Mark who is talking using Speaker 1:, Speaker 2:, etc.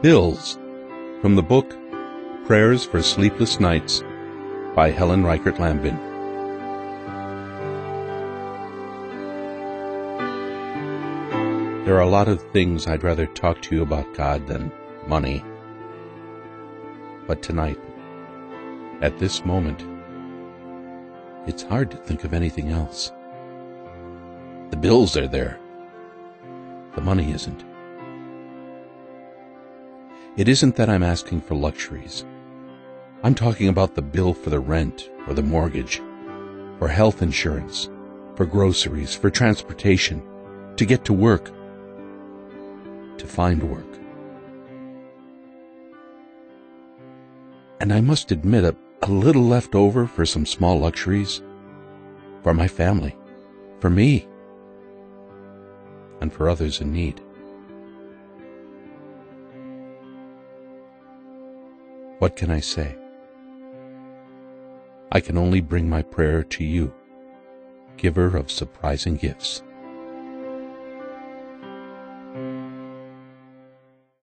Speaker 1: Bills from the book Prayers for Sleepless Nights by Helen Reichert Lambin. There are a lot of things I'd rather talk to you about God than money. But tonight, at this moment, it's hard to think of anything else. The bills are there. The money isn't. It isn't that I'm asking for luxuries. I'm talking about the bill for the rent or the mortgage, for health insurance, for groceries, for transportation, to get to work, to find work. And I must admit a, a little left over for some small luxuries, for my family, for me, and for others in need. What can I say? I can only bring my prayer to you, giver of surprising gifts.